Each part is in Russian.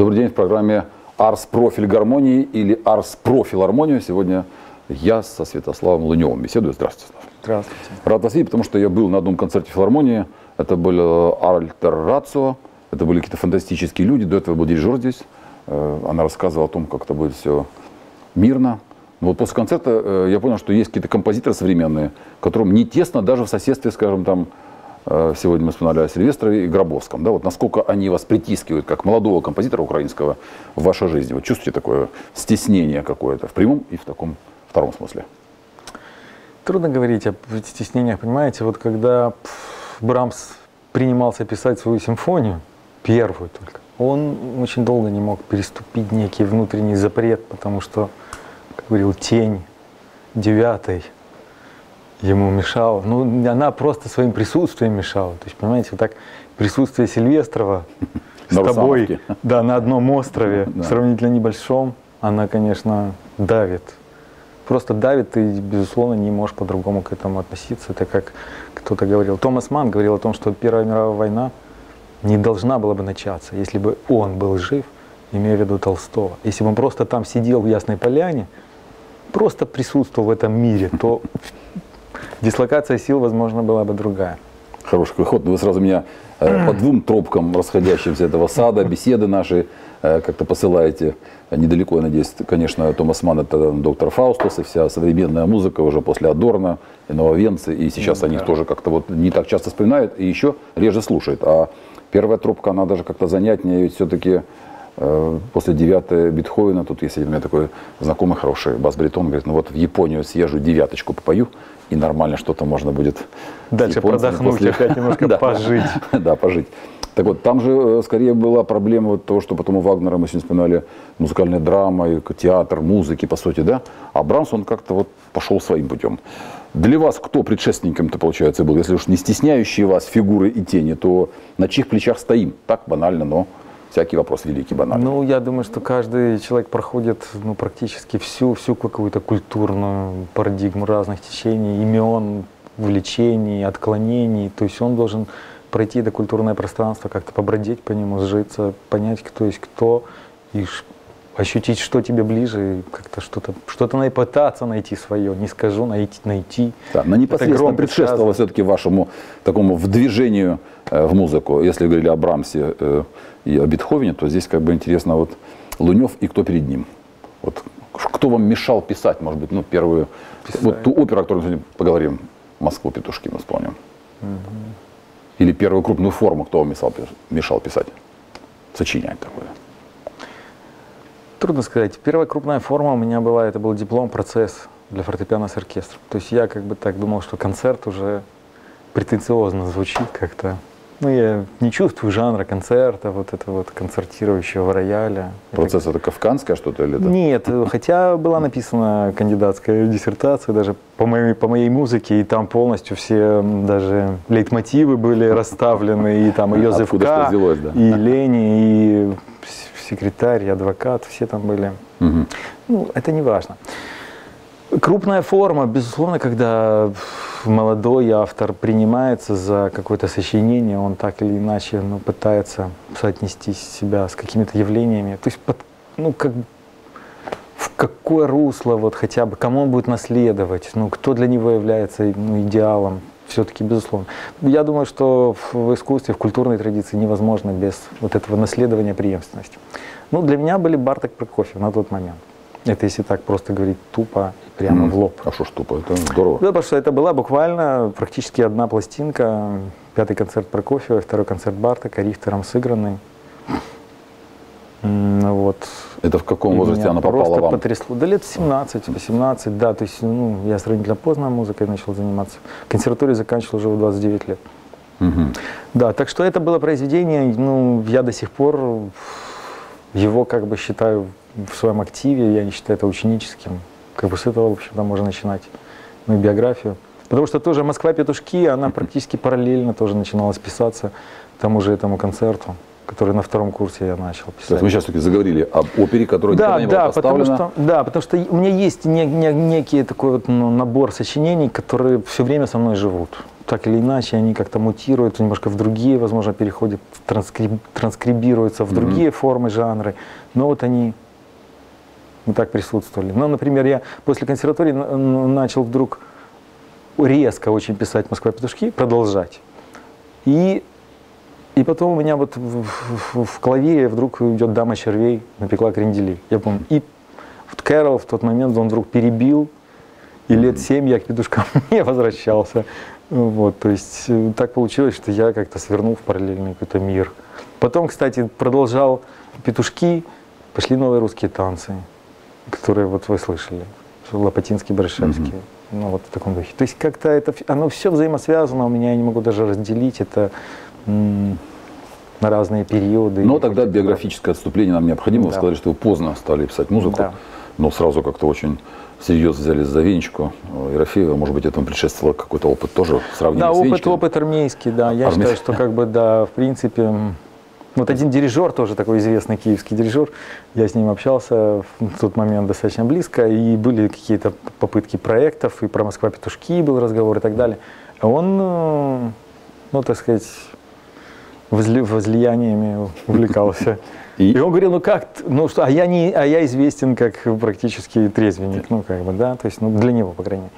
Добрый день в программе «Арс Профиль гармонии» или «Арс Профиль армонию». Сегодня я со Святославом Луневым беседую. Здравствуйте. Здравствуйте. Рад вас видеть, потому что я был на одном концерте филармонии. Это был Альтер Рацио. Это были какие-то фантастические люди. До этого был дирижер здесь. Э, Она рассказывала о том, как это будет все мирно. Но вот после концерта э, я понял, что есть какие-то композиторы современные, которым не тесно даже в соседстве, скажем, там, э, сегодня мы вспоминали о Сильвестрове и Гробовском. Да, вот насколько они вас притискивают, как молодого композитора украинского, в вашей жизни. Вы чувствуете такое стеснение какое-то в прямом и в таком втором смысле? Трудно говорить о стеснениях, понимаете, вот когда Брамс принимался писать свою симфонию, первую только, он очень долго не мог переступить некий внутренний запрет, потому что, как говорил, тень девятой ему мешала. Ну, она просто своим присутствием мешала. То есть, понимаете, вот так присутствие Сильвестрова с тобой, да, на одном острове, сравнительно небольшом, она, конечно, давит. Просто давит, и, безусловно, не можешь по-другому к этому относиться. Это как кто-то говорил. Томас Ман говорил о том, что Первая мировая война не должна была бы начаться, если бы он был жив, имея в виду Толстого. Если бы он просто там сидел в Ясной Поляне, просто присутствовал в этом мире, то дислокация сил, возможно, была бы другая. Хороший ход. Вы сразу меня э, по двум тропкам расходящимся этого сада, беседы наши э, как-то посылаете недалеко, я надеюсь, конечно, Томас Ман это доктор Фаустус и вся современная музыка уже после Адорна и Нововенцы, и сейчас о них тоже как-то вот не так часто вспоминают и еще реже слушают. А первая тропка, она даже как-то занятнее, ведь все-таки э, после девятой Бетховена, тут есть у меня такой знакомый хороший бас-баритон, говорит, ну вот в Японию съезжу, девяточку попою, и нормально что-то можно будет Дальше продохнуть, опять немножко Да. пожить. Да, пожить. Так вот, там же э, скорее была проблема вот того, что потом у Вагнера, мы сегодня вспоминали, музыкальная драма, театр, музыки, по сути, да? А Брамс, он как-то вот пошел своим путем. Для вас кто предшественником-то, получается, был? Если уж не стесняющие вас фигуры и тени, то на чьих плечах стоим? Так банально, но всякий вопрос великий банальный. Ну, я думаю, что каждый человек проходит ну, практически всю, всю какую-то культурную парадигму разных течений, имен, влечений, отклонений. То есть он должен пройти это культурное пространство, как-то побродить по нему, сжиться, понять, кто есть кто, и ощутить, что тебе ближе, как-то что-то, что-то най- пытаться найти свое. Не скажу, найти, найти. Да, но непосредственно предшествовало все-таки вашему такому вдвижению э, в музыку. Если говорили о Брамсе э, и о Бетховене, то здесь как бы интересно вот Лунев и кто перед ним. Вот кто вам мешал писать, может быть, ну, первую, вот ту оперу, о которой мы сегодня поговорим, «Москву петушки» мы вспомним. Или первую крупную форму, кто вам мешал, мешал писать, сочинять такое. Трудно сказать. Первая крупная форма у меня была, это был диплом процесс для фортепиано с оркестром. То есть я как бы так думал, что концерт уже претенциозно звучит как-то. Ну, я не чувствую жанра концерта, вот это вот концертирующего рояля. Процесс это кавказское что-то или это? Нет, э, хотя была написана кандидатская диссертация даже по моей, по моей музыке, и там полностью все даже лейтмотивы были расставлены, и там и Йозеф К, взялось, да. и Лени, и секретарь, и адвокат, все там были. Мгм. Ну, это не важно. Крупная форма, безусловно, когда молодой автор принимается за какое-то сочинение, он так или иначе ну, пытается соотнести себя с какими-то явлениями. То есть, под- ну, как, в какое русло вот хотя бы, кому он будет наследовать, ну, кто для него является ну, идеалом, все-таки, безусловно. Я думаю, что в, искусстве, в культурной традиции невозможно без вот этого наследования преемственности. Ну, для меня были Барток Прокофьев на тот момент. Это если так просто говорить тупо, прямо в лоб. А что ж тупо, это здорово. Да, потому что это была буквально практически одна пластинка. Пятый концерт Прокофьева, второй концерт Бартака, Рихтером сыгранный. Вот. Это в каком И возрасте она попала просто вам? потрясло. Да лет 17, 18, да. То есть ну, я сравнительно поздно музыкой начал заниматься. Консерваторию заканчивал уже в 29 лет. Мгм. Да, так что это было произведение, ну, я до сих пор его как бы считаю в своем активе, я не считаю это ученическим. Как бы с этого, в общем-то, можно начинать мою биографию. Потому что тоже «Москва петушки», она практически параллельно тоже начиналась писаться тому же этому концерту, который на втором курсе я начал То есть писать. мы сейчас таки заговорили об опере, которая Да, никогда не была да, потому поставлена. что, да, потому что у меня есть не- не- некий такой вот ну, набор сочинений, которые все время со мной живут. так или иначе они как-то мутируют немножко в другие, возможно, переходят, транскриб, транскрибируются в другие mm-hmm. формы, жанры. Но вот они вот так присутствовали. Ну, например, я после консерватории начал вдруг резко очень писать «Москва петушки», продолжать. И, и потом у меня вот в, в, в клавире вдруг идет «Дама червей», напекла кренделей. Я помню. И вот Кэрол в тот момент он вдруг перебил, и лет семь я к петушкам не возвращался. Вот, то есть э, так получилось, что я как-то свернул в параллельный какой-то мир. Потом, кстати, продолжал петушки, пошли новые русские танцы, которые вот вы слышали, Лопатинский, Барышевский. Mm-hmm. Ну, вот в таком духе. То есть как-то это, оно все взаимосвязано, у меня я не могу даже разделить это на разные периоды. Но тогда биографическое отступление нам необходимо. Да. Вы сказали, что вы поздно стали писать музыку, да. но сразу как-то очень серьезно взяли за Венечку Ерофеева. Может быть, этому предшествовал какой-то опыт тоже сравнительно Да, опыт, опыт армейский, да. Я Армейский. считаю, что как бы, да, в принципе, вот один дирижер, тоже такой известный киевский дирижер, я с ним общался в тот момент достаточно близко, и были какие-то попытки проектов, и про Москва-петушки был разговор и так далее. Он, э, ну, так сказать, возли, возлияниями увлекался. И, и он говорил, ну как, ну что, а я, не, а я известен как практически трезвенник, ну как бы, да, то есть, ну для него, по крайней мере.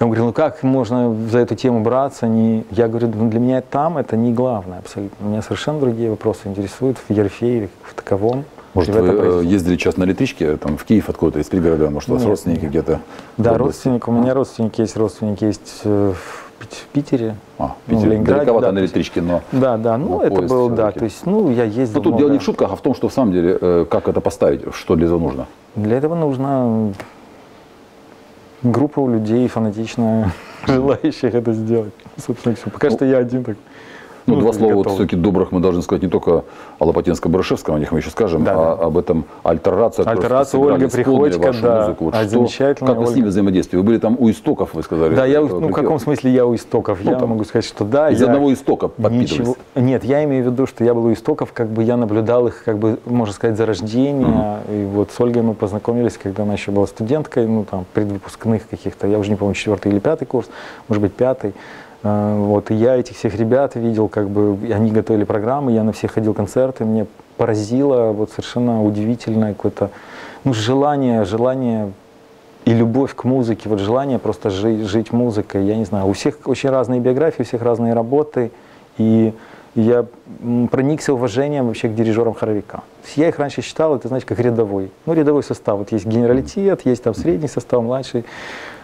Он говорил, ну как можно за эту тему браться? Не... Я говорю, ну для меня там это не главное абсолютно. Меня совершенно другие вопросы интересуют в Ерфееве, в таковом. Может, вы э, ездили сейчас на электричке там, в Киев откуда-то, из пригорода, может, у вас нет, родственники где-то? Да, родственники, у меня родственники есть, родственники есть э, в в Питере. А, в Питере. Ну, Далековато да, на электричке, но Да, да, ну это было, да, то есть, ну я ездил. Но тут много. дело не в шутках, а в том, что в самом деле, э, как это поставить, что для этого нужно? Для этого нужна группа людей фанатичная, желающих это сделать. Собственно, все. Пока ну, что я один так. Ну, ну два слова вот все-таки добрых мы должны сказать не только о Лопатинско-Барышевском, о них мы еще скажем, да, а да. об этом альтерация. Альтерация Ольга Приходько, да. Музыку. Вот а, что, Как вы с ними взаимодействие? Вы были там у истоков, вы сказали. Да, я, ну в каком смысле я у истоков? Ну, я там, могу сказать, что да. Из я одного истока ничего, Нет, я имею в виду, что я был у истоков, как бы я наблюдал их, как бы, можно сказать, зарождение. Mm-hmm. И вот с Ольгой мы познакомились, когда она еще была студенткой, ну там, предвыпускных каких-то, я уже не помню, четвертый или пятый курс, может быть, пятый. А, вот, и я этих всех ребят видел, как бы они готовили программы, я на всех ходил концерты, мне поразило вот совершенно удивительное какое-то ну, желание, желание и любовь к музыке, вот желание просто жить, жить музыкой, я не знаю, у всех очень разные биографии, у всех разные работы, и я проникся уважением вообще к дирижерам хоровика. Я их раньше считал, это значит, как рядовой. Ну, рядовой состав. Вот есть генералитет, есть там средний состав, младший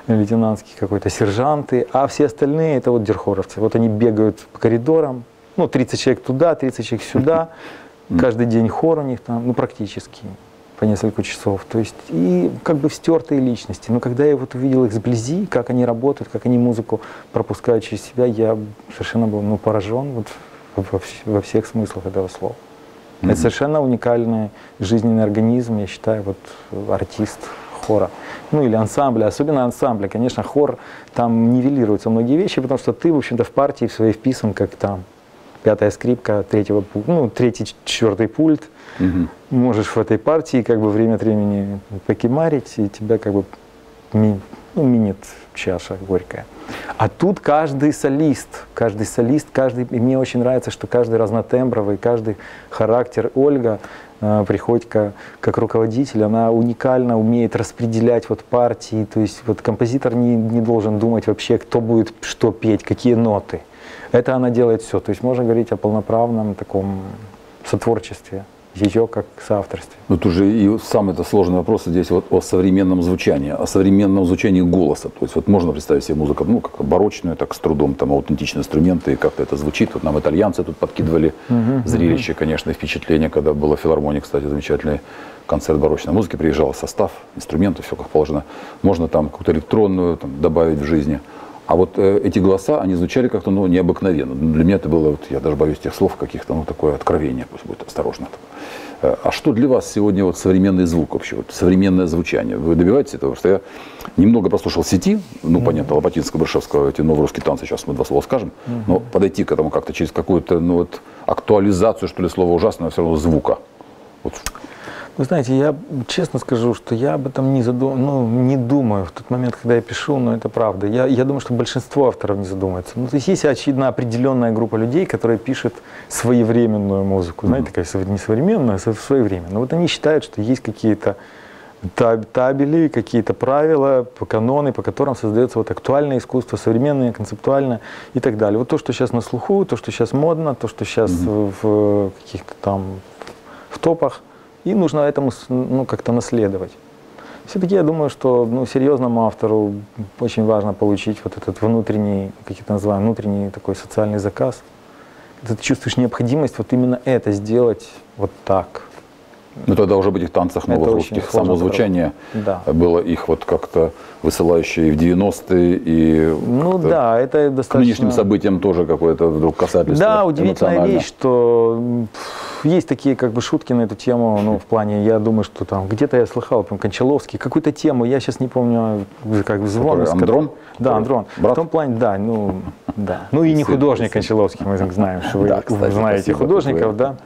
лейтенантский какой-то, сержанты, а все остальные это вот дерхоровцы. Вот они бегают по коридорам, ну, 30 человек туда, 30 человек сюда, каждый день хор у них там, ну, практически по несколько часов. То есть, и как бы стертые личности. Но когда я вот увидел их сблизи, как они работают, как они музыку пропускают через себя, я совершенно был ну, поражен вот во, во всех смыслах этого слова. Mm-hmm. Это совершенно уникальный жизненный организм, я считаю, вот артист хора. Ну или ансамбля, особенно ансамбля. Конечно, хор, там нивелируются многие вещи, потому что ты, в общем-то, в партии в своей вписан, как там пятая скрипка третьего, ну, третий, четвертый пульт. Угу. Можешь в этой партии как бы время от времени покемарить, и тебя как бы ми, ну, минет чаша горькая. А тут каждый солист, каждый солист, каждый, и мне очень нравится, что каждый разнотембровый, каждый характер Ольга э, Приходько как руководитель, она уникально умеет распределять вот партии, то есть вот композитор не, не должен думать вообще, кто будет что петь, какие ноты. Это она делает все, то есть можно говорить о полноправном таком сотворчестве ее как соавторстве. Ну, тут же и самый это сложный вопрос здесь вот о современном звучании, о современном звучании голоса. То есть вот можно представить себе музыку, ну, как барочную, так с трудом, там, аутентичные инструменты, и как-то это звучит. Вот нам итальянцы тут подкидывали uh-huh, зрелище, uh-huh. конечно, впечатление, когда было филармония, кстати, замечательный концерт барочной музыки, приезжал состав, инструменты, все как положено. Можно там какую-то электронную там, добавить в жизни. А вот э, эти голоса, они звучали как-то ну, необыкновенно. Для меня это было, вот, я даже боюсь тех слов каких-то, ну, такое откровение, пусть будет осторожно. Э, а что для вас сегодня вот современный звук вообще, вот современное звучание? Вы добиваетесь этого? Потому что я немного прослушал сети, ну, понятно, Лопатинского, Барышевского, эти новые русские танцы, сейчас мы два слова скажем, mm-hmm. но подойти к этому как-то через какую-то, ну, вот, актуализацию, что ли, слова ужасное, все равно звука. Вот. Вы знаете, я честно скажу, что я об этом не, задум... ну, не думаю в тот момент, когда я пишу, но это правда. Я, я думаю, что большинство авторов не задумывается. Ну, то есть есть, очевидно, определенная группа людей, которые пишут своевременную музыку. Знаете, такая не современная, а своевременная. Вот они считают, что есть какие-то табели, какие-то правила, каноны, по которым создается вот актуальное искусство, современное, концептуальное и так далее. Вот то, что сейчас на слуху, то, что сейчас модно, то, что сейчас mm-hmm. в каких-то там в топах, и нужно этому ну, как-то наследовать. Все-таки я думаю, что ну, серьезному автору очень важно получить вот этот внутренний, как это называем, внутренний такой социальный заказ. Ты чувствуешь необходимость вот именно это сделать вот так – ну тогда уже в этих танцах новых Это русских само звучание да. было их вот как-то высылающее и в 90-е, и ну, да, это достаточно... к нынешним событиям тоже какое-то вдруг касательство Да, удивительная вещь, что есть такие как бы шутки на эту тему, ну, в плане, я думаю, что там где-то я слыхал, там, Кончаловский, какую-то тему, я сейчас не помню, как звон. Андрон? Да, Андрон. Брат? В том плане, да, ну, да. Ну и не художник Кончаловский, мы знаем, что вы, да, кстати, знаете художников, да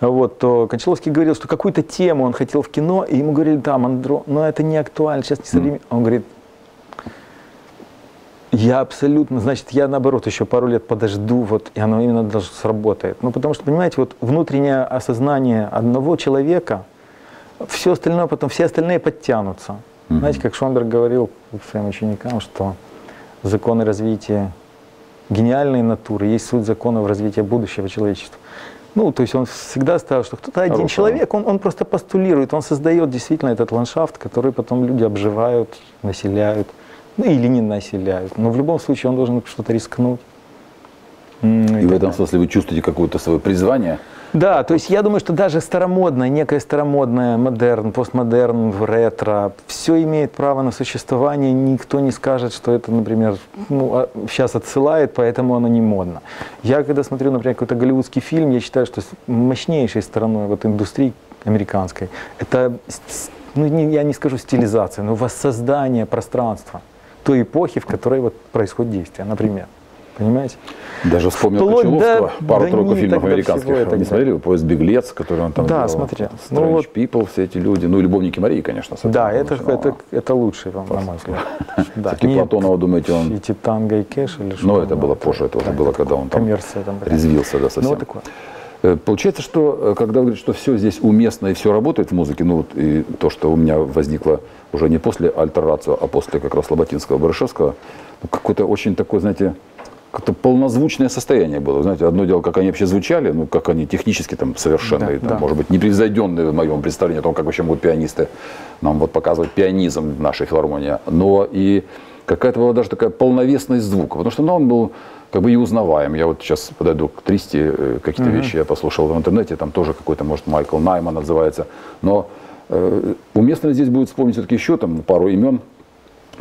вот, то Кончаловский говорил, что какую-то тему он хотел в кино, и ему говорили, да, Мандро, но это не актуально, сейчас не современно. Он говорит, я абсолютно, значит, я наоборот еще пару лет подожду, вот, и оно именно даже сработает. Ну, потому что, понимаете, вот внутреннее осознание одного человека, все остальное потом, все остальные подтянутся. Mm-hmm. Знаете, как Шонберг говорил своим ученикам, что законы развития гениальной натуры есть суть законов развития будущего человечества. Ну, то есть он всегда ставил, что кто-то один Хорошо. человек, он, он просто постулирует, он создает действительно этот ландшафт, который потом люди обживают, населяют, ну или не населяют. Но в любом случае он должен что-то рискнуть. И, и в этом смысле вы чувствуете какое-то свое призвание – да, то есть я думаю, что даже старомодное, некое старомодное, модерн, постмодерн, ретро, все имеет право на существование. Никто не скажет, что это, например, ну, сейчас а, отсылает, поэтому оно не модно. Я когда смотрю, например, какой-то голливудский фильм, я считаю, что мощнейшей стороной вот индустрии американской это, ну, не, я не скажу стилизация, но воссоздание пространства той эпохи, в которой вот происходит действие, например. Понимаете? Даже вспомнил Вплоть Кочеловского, до, пару-тройку фильмов американских. Не смотрели? Поезд «Беглец», который он там Да, делал. смотрел. Strange ну, вот... People, все эти люди. Ну, и «Любовники Марии», конечно. Да, это, это, это лучший, на мой взгляд. Да. Все-таки Платонова, думаете, он... И «Танго» и «Кэш» или что? Ну, это было позже, это уже было, когда он там резвился, да, совсем. Ну, такое. Э, получается, что э, когда вы говорите, что все здесь уместно и все работает в музыке, ну вот и то, что у меня возникло уже не после альтеррацио, а после как раз Лоботинского, Барышевского, ну, какой-то очень такой, знаете, как-то полнозвучное состояние было. Знаете, одно дело, как они вообще звучали, ну, как они технически там совершенные, да, там, да. может быть, непревзойденные в моем представлении о том, как вообще могут пианисты нам вот показывать пианизм в нашей филармонии. Но и какая-то была даже такая полновесность звука, потому что ну, он был как бы и узнаваем. Я вот сейчас подойду к Тристи, э, какие-то uh-huh. вещи я послушал в интернете, там тоже какой-то, может, Майкл Найман называется. Но э, уместно здесь будет вспомнить все-таки еще там пару имен,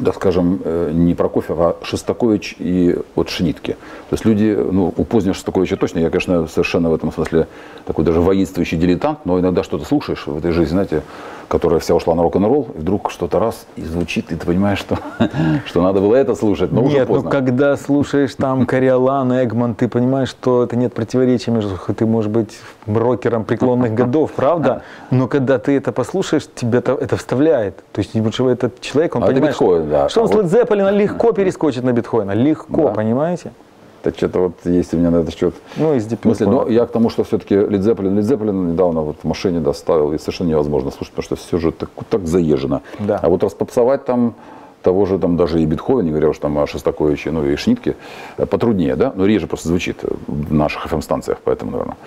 так скажем, э, не Прокофьев, а Шостакович и вот Шнитке. То есть люди, ну, у позднего Шостаковича точно, я, конечно, совершенно в этом смысле такой даже воинствующий дилетант, но иногда что-то слушаешь в этой жизни, знаете, которая вся ушла на рок-н-ролл, и вдруг что-то раз и звучит, и ты понимаешь, что, что надо было это слушать, но нет, уже поздно. ну когда слушаешь там Кориолан, Эгман, ты понимаешь, что это нет противоречия между, ты можешь быть рокером преклонных годов, правда? Но когда ты это послушаешь, тебе это, это вставляет. То есть этот человек, он а понимает, Бетховен, да. что он с Лед Зеппелина легко перескочит на Бетховена, легко, да. понимаете? Это что-то вот есть у меня на этот счет. Ну, из мысли. Но я к тому, что все-таки Лид Зеппелин, Лид Зеппелин недавно вот в машине доставил, и совершенно невозможно слушать, потому что все же так, так заезжено. Да. А вот распопсовать там того же там даже и Бетховен, не говоря уж там о Шостаковиче, ну и Шнитке, э, потруднее, да, но реже просто звучит в наших FM-станциях, поэтому, наверное.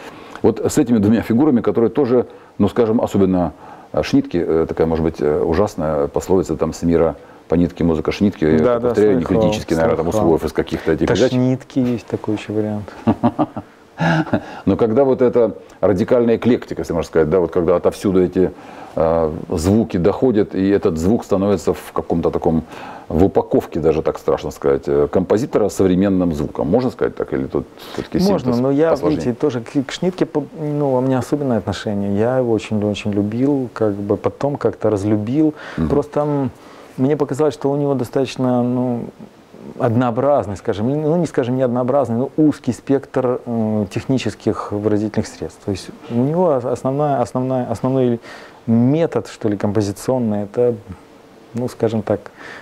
Вот с этими двумя фигурами, которые тоже, ну, скажем, особенно э, Шнитке, э, такая, может быть, ужасная пословица там с мира по нитке музыка шнитки, да, да, повторяю, не критически, наверное, там условия из каких-то этих передач. Шнитки есть такой еще вариант. Но когда вот эта радикальная эклектика, если можно сказать, да, вот когда отовсюду эти э, звуки доходят, и этот звук становится в каком-то таком, в упаковке даже, так страшно сказать, э, композитора современным звуком. Можно сказать так? Или тут все-таки Можно, но я, посложнее? видите, тоже к, к Шнитке, ну, у меня особенное отношение. Я его очень-очень любил, как бы потом как-то разлюбил. Угу. Просто мне показалось, что у него достаточно, ну, однообразный, скажем, ну не скажем не однообразный, но узкий спектр э, технических выразительных средств. То есть у него основная, основная, основной метод, что ли, композиционный, это, ну скажем так,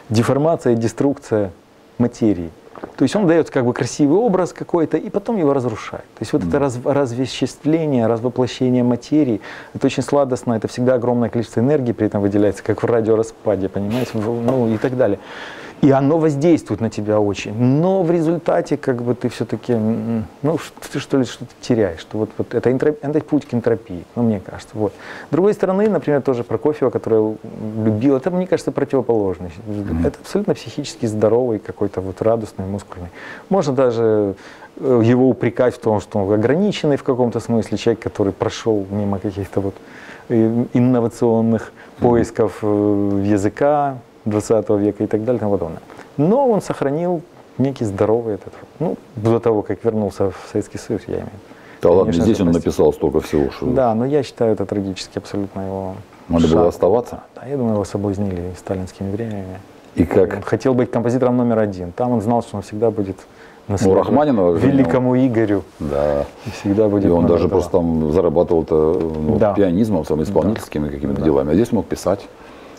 деформация и деструкция материи. То есть он дает как бы красивый образ какой-то и потом его разрушает. То есть вот mm. это раз, развеществление, развоплощение материи, это очень сладостно, это всегда огромное количество энергии при этом выделяется, как в радиораспаде, понимаете, ну и так далее и оно воздействует на тебя очень. Но в результате как бы ты все-таки, ну, ты что ли что-то теряешь. Что вот, вот это, интроп, это путь к энтропии, ну, мне кажется. Вот. С другой стороны, например, тоже Прокофьева, которая любил, это, мне кажется, противоположный. Mm-hmm. Это абсолютно психически здоровый, какой-то вот радостный, мускульный. Можно даже э, его упрекать в том, что он ограниченный в каком-то смысле, человек, который прошел мимо каких-то вот э, инновационных поисков э, языка, 20 века и так далее и тому подобное. Но он сохранил некий здоровый этот, ну, до того, как вернулся в Советский Союз, я имею в виду. Да ладно, здесь он написал столько всего. Что... Да, но я считаю это трагически абсолютно его Надо шаг. было оставаться? Да, я думаю, его соблазнили сталинскими временами. И как? Он хотел быть композитором номер один. Там он знал, что он всегда будет на ну, Рахманинова великому Игорю. Да. И всегда будет. И он даже просто там зарабатывал-то ну, да. пианизмом, самоисполнительскими да. какими-то да. делами. А здесь мог писать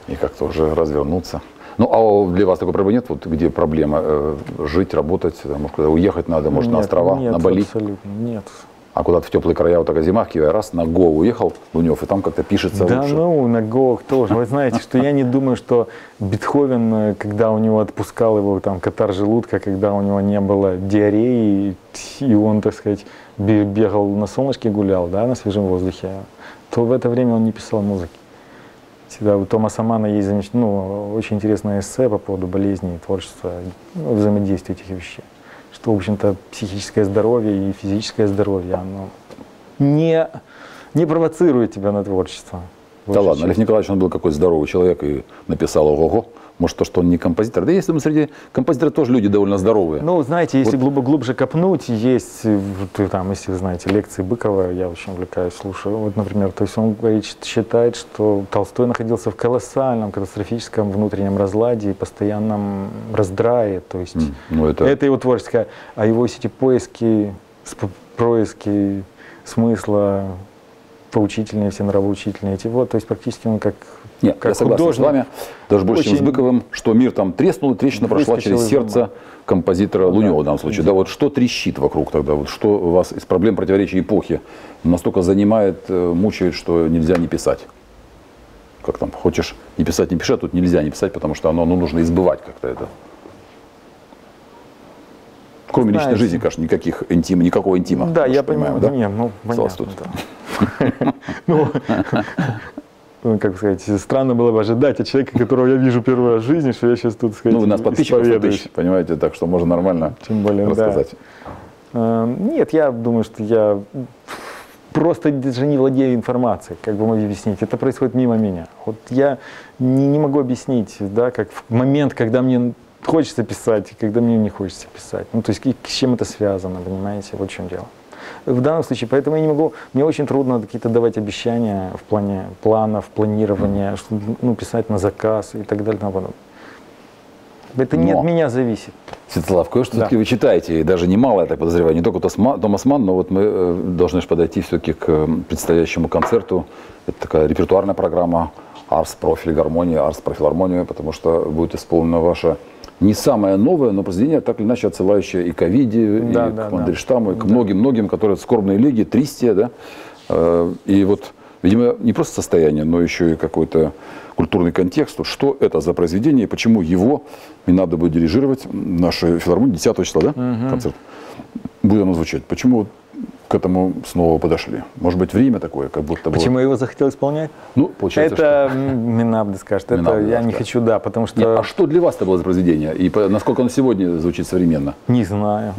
и как-то уже развернуться. Ну, а для вас такой проблемы нет? Вот где проблема? Э, жить, работать, может, куда уехать надо, может, нет, на острова, нет, на Бали? абсолютно нет. А куда-то в теплые края, вот такая зима в Киеве, раз на Го уехал, Лунев, и там как-то пишется да лучше. ну, на Го тоже. Вы знаете, что я не думаю, что Бетховен, э, когда у него отпускал его там катар желудка, когда у него не было диареи, и он, так сказать, бегал на солнышке гулял, да, на свежем воздухе, то в это время он не писал музыки. Всегда у Томаса Мана есть ну, очень интересное эссе по поводу болезней, творчества, ну, взаимодействия этих вещей. Что, в общем-то, психическое здоровье и физическое здоровье, оно не, не провоцирует тебя на творчество. Да ладно, Олег Николаевич, он был какой здоровый человек и написал ого-го. Может, то, что он не композитор. Да если мы среди композиторов тоже люди довольно здоровые. Ну, знаете, если вот. глубже копнуть, есть, вот, там, если вы знаете, лекции Быкова, я очень увлекаюсь, слушаю. Вот, например, то есть он говорит, считает, что Толстой находился в колоссальном катастрофическом внутреннем разладе и постоянном раздрае. То есть mm, ну, это... это его творческое. А его эти поиски, поиски смысла, поучительные, все нравоучительные, эти вот, то есть практически он как нет, как я согласен с вами, даже больше, чем с Быковым, что мир там треснул, и трещина прошла через сердце композитора Лунева в данном случае. Да, вот что трещит вокруг тогда? Вот что у вас из проблем противоречия эпохи настолько занимает, э, мучает, что нельзя не писать? Как там, хочешь не писать, не пиши, а тут нельзя не писать, потому что оно ну, нужно избывать как-то это. Кроме Знаете, личной жизни, конечно, никаких интима, никакого интима. Да, я понимаю, да? Нет, ну, понятно, да. Ну, ну, как сказать, странно было бы ожидать от человека, которого я вижу первый раз в жизни, что я сейчас тут, сказать, Ну, у нас подписчиков тысяч, понимаете, так что можно нормально Тем более, рассказать. Да. Эм, нет, я думаю, что я просто даже не владею информацией, как бы могу объяснить. Это происходит мимо меня. Вот я не, не могу объяснить, да, как в момент, когда мне хочется писать, и когда мне не хочется писать. Ну, то есть с чем это связано, понимаете, вот в чем дело в данном случае. Поэтому я не могу, мне очень трудно какие-то давать обещания в плане планов, планирования, ну, писать на заказ и так далее. Это не но, от меня зависит. Святослав, кое-что да. вы читаете, и даже немало, я так подозреваю, не только Томас Ман, но вот мы э, должны же подойти все-таки к э, предстоящему концерту. Это такая репертуарная программа Арс Профиль Гармония, Арс Профилармония, потому что будет исполнена ваша не самое новое, но произведение, так или иначе отсылающее и к Овиде, да, и да, к Мандельштаму, да. и к многим-многим, которые скорбные лиги, Тристия, да, э, и вот, видимо, не просто состояние, но еще и какой-то культурный контекст, что это за произведение и почему его не надо будет дирижировать нашей филармонии 10 числа, да, угу. концерт, будет оно звучать. Почему к этому снова подошли. Может быть, время такое, как будто бы... Почему его захотел исполнять? Ну, получается, Это что... Минабды скажет. Это Минабды, я да, не да. хочу, да, потому что... Нет, а что для вас это было за произведение? И насколько оно сегодня звучит современно? Не знаю.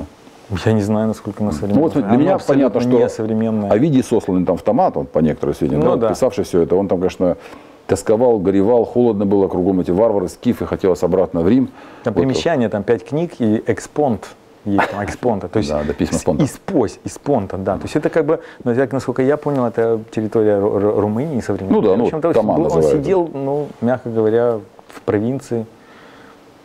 Я не знаю, насколько оно современно. Ну, вот для меня понятно, что современное. Овидий сосланный там автомат, он по некоторым сведениям, ну, да, да. писавший все это, он там, конечно, тосковал, горевал, холодно было, кругом эти варвары, скифы, хотелось обратно в Рим. Там вот, примечание, там пять книг и экспонт есть там экспонта. То есть да, да, письма спонта. Из, из понта, да. То есть это как бы, ну, насколько я понял, это территория Румынии современной. Ну да, ну, там он, он сидел, ну, мягко говоря, в провинции.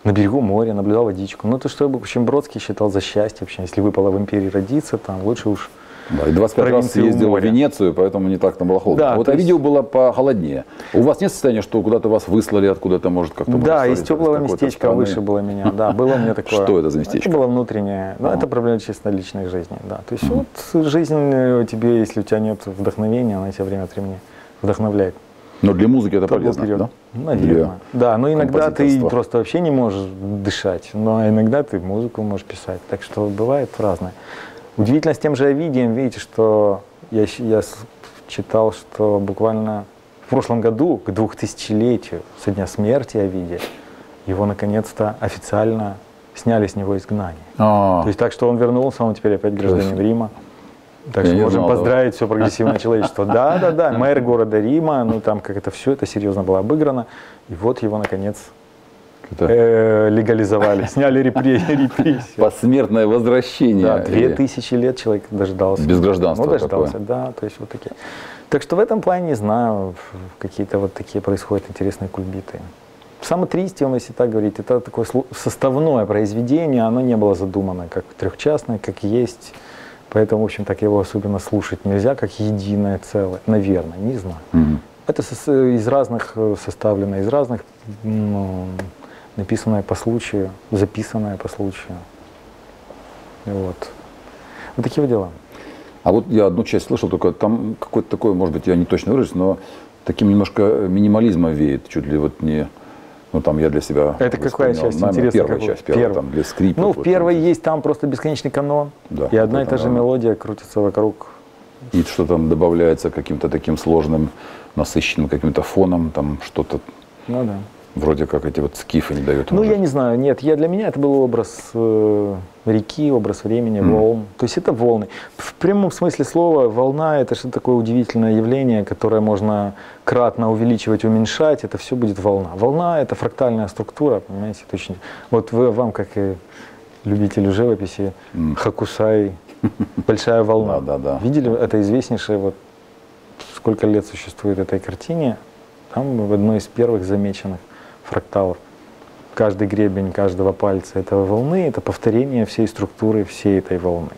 на берегу моря, наблюдал водичку. Ну, то, что в общем, Бродский считал за счастье вообще. Если выпало в империи родиться, там лучше уж Да, и 25 раз съездил в. Венецию, поэтому не так там было холодно. Да, вот а есть- видео было похолоднее. У вас нет состояния, что куда-то вас выслали откуда-то, может, как-то... Да, из теплого местечка страны? вышибло меня. Да, было у меня такое. Что это за местечко? Это было внутреннее. Ну, это проблема чисто личной жизни. Да. То есть вот жизнь э, тебе, если у тебя нет вдохновения, она тебя время от времени вдохновляет. Но для музыки это полезно, период. да? Наверное. Да, но иногда ты просто вообще не можешь дышать, но иногда ты музыку можешь писать. Так что бывает разное. Удивительно с тем же Овидием, видите, что я, я читал, что буквально в прошлом году, к 2000-летию, со дня смерти Овидия, его наконец-то официально сняли с него изгнание. А, То есть так, что он вернулся, он теперь опять гражданин Рима. Так что можем поздравить все прогрессивное человечество. Да, да, да, мэр города Рима, ну там как это все это серьезно было обыграно. И вот его наконец это э, легализовали, сняли репре- репрессии. посмертное возвращение. Да, две тысячи лет человек дождался. Без гражданства Ну, дождался, такое. да, то есть вот такие. Так что в этом плане, не знаю, какие-то вот такие происходят интересные кульбиты. Само Тристиум, если так говорить, это такое составное произведение, оно не было задумано как трехчастное, как есть. Поэтому, в общем, так его особенно слушать нельзя, как единое целое. Наверное, не знаю. Мгм. Это из разных э, составлено, из разных ну, написанное по случаю, записанное по случаю. Вот. Вот такие вот дела. А вот я одну часть слышал, только там какой-то такой, может быть, я не точно выражусь, но таким немножко минимализмом веет, чуть ли вот не... Ну, там я для себя... Это какая часть? наверное, Интересно, Первая какую? часть, первая, Первая. там, для скрипа. Ну, в первой есть там просто бесконечный канон, Да, и одна вот и та же да. мелодия крутится вокруг. И что там добавляется каким-то таким сложным, насыщенным каким-то фоном, там что-то Ну да. Вроде как эти вот скифы не дают. Ну, я не знаю, нет, я, для меня это был образ э, реки, образ времени, Мгм. волн. То есть это волны. В прямом смысле слова волна – это что такое удивительное явление, которое можно кратно увеличивать, уменьшать, это все будет волна. Волна – это фрактальная структура, понимаете, точно. Вот вы, вам, как и любителю живописи, М. Хакусай, большая волна. Да, да, да. Видели, это известнейшее, вот сколько лет существует этой картине, там в одной из первых замеченных фракталов. Каждый гребень каждого пальца этого волны – это повторение всей структуры всей этой волны.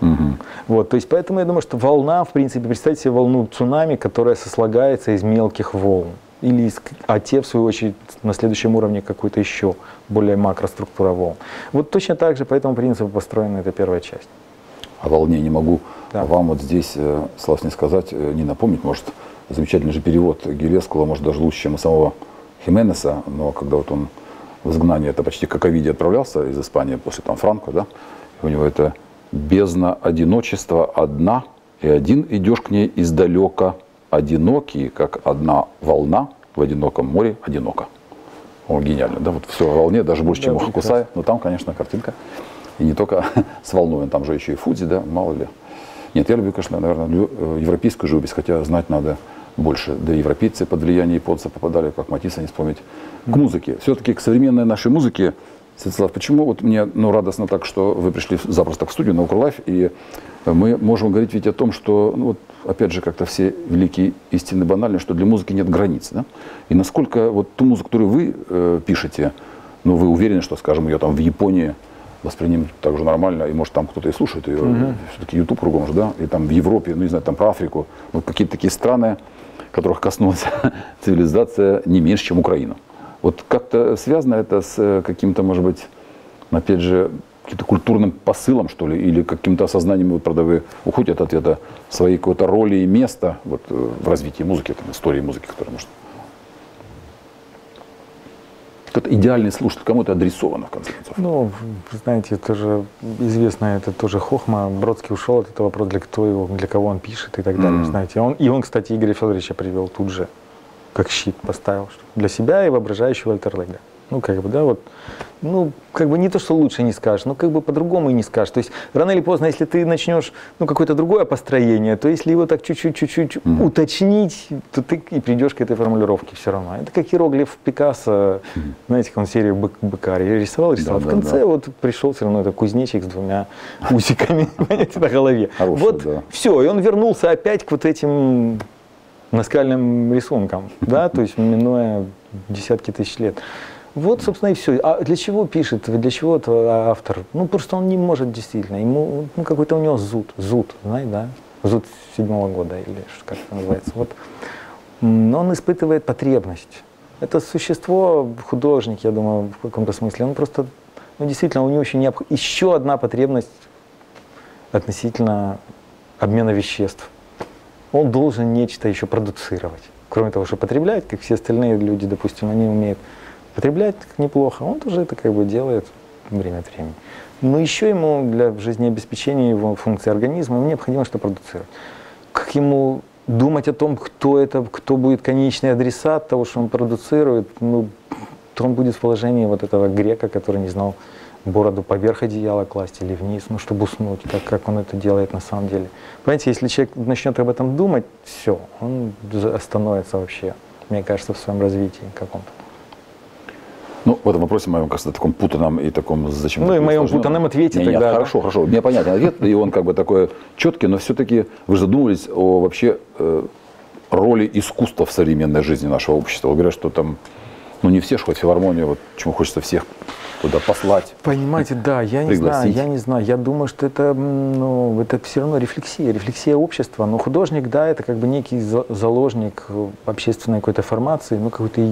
Мгм. Вот, то есть поэтому я думаю, что волна, в принципе, представьте себе волну цунами, которая сослагается из мелких волн. Или из, а те, в свою очередь, на следующем уровне какой-то еще более макроструктура волн. Вот точно так же по этому принципу построена эта первая часть. О волне не могу Да. вам вот здесь, э, слав не сказать, э, не напомнить, может, замечательный же перевод Гелескула, может, даже лучше, чем у самого Хименеса, но когда вот он в изгнание, это почти как Овидий отправлялся из Испании после там Франко, да, у него это бездна одиночества одна, и один идешь к ней издалека, одинокий, как одна волна в одиноком море, одиноко. О, гениально, да, вот все о волне, даже больше, Да, чем у. Хакусая, но там, конечно, картинка. И не только с волной, там же еще и Фудзи, да, мало ли. Нет, я люблю, конечно, наверное, э, европейскую живопись, хотя знать надо больше. Да и европейцы под влияние японцев попадали, как Матисса не вспомнить. К музыке. Все-таки к современной нашей музыке, Святослав, почему вот мне ну, радостно так, что вы пришли запросто в студию на Укрлайф, и мы можем говорить ведь о том, что, ну, вот, опять же, как-то все великие истины банальны, что для музыки нет границ. Да? И насколько вот ту музыку, которую вы э, пишете, ну, вы уверены, что, скажем, ее там в Японии воспринимают так же нормально, и может там кто-то и слушает ее, все-таки YouTube кругом же, да, и там в Европе, ну не знаю, там про Африку, вот какие-то такие страны, которых коснулась цивилизация не меньше, чем Украина. Вот как-то связано это с э, каким-то, может быть, опять же, каким-то культурным посылом, что ли, или каким-то осознанием, вот, правда, вы уходите от ответа своей какой-то роли и места вот, э, в развитии музыки, там, истории музыки, которая может... Кто-то идеальный слушатель, кому это адресовано, в конце концов. Ну, знаете, это же известно, это тоже хохма. Бродский ушел от этого вопрос, для кто его, для кого он пишет и так далее, Мгм. знаете. Он, и он, кстати, Игоря Федоровича привел тут же, как щит поставил, для себя и воображающего альтерлега. Ну, как бы, да, вот, ну, как бы не то, что лучше не скажешь, но как бы по-другому и не скажешь. То есть рано или поздно, если ты начнешь, ну, какое-то другое построение, то если его так чуть-чуть, чуть-чуть Мгм. уточнить, то ты и придешь к этой формулировке все равно. Это как иероглиф Пикассо, знаете, как он серию бык, быка рисовал, рисовал. Да, в да, конце да. вот пришел все равно это кузнечик с двумя усиками, понимаете, на голове. Хороший, вот да. все, и он вернулся опять к вот этим наскальным рисункам, да, то есть минуя десятки тысяч лет. Вот, собственно, и все. А для чего пишет, для чего это автор? Ну, просто он не может действительно. Ему ну, какой-то у него зуд, зуд, знаете, да? Зуд седьмого года или как это называется. Вот. Но он испытывает потребность. Это существо, художник, я думаю, в каком-то смысле. Он просто, ну, действительно, у него еще, необх... еще одна потребность относительно обмена веществ. Он должен нечто еще продуцировать. Кроме того, что потреблять, как все остальные люди, допустим, они умеют потреблять неплохо, он тоже это как бы делает время от времени. Но еще ему для жизнеобеспечения его функции организма необходимо что продуцировать. Как ему думать о том, кто это, кто будет конечный адресат того, что он продуцирует, ну, то он будет в положении вот этого грека, который не знал бороду поверх одеяла класть или вниз, ну, чтобы уснуть, как, как он это делает на самом деле. Понимаете, если человек начнет об этом думать, все, он остановится вообще, мне кажется, в своем развитии каком-то. Ну, в этом вопросе моем, кажется, таком путанном и таком зачем Ну, и в моем путанном ответе нет, тогда. Нет, хорошо, хорошо. Мне понятен ответ, и он как бы такой четкий, но все-таки вы задумывались о вообще э, роли искусства в современной жизни нашего общества. Вы говорят, что там, ну, не все же хоть филармонию, вот чему хочется всех туда послать. Понимаете, да, я не знаю, я не знаю. Я думаю, что это, ну, это все равно рефлексия, рефлексия общества. Но художник, да, это как бы некий заложник общественной какой-то формации, ну, какой-то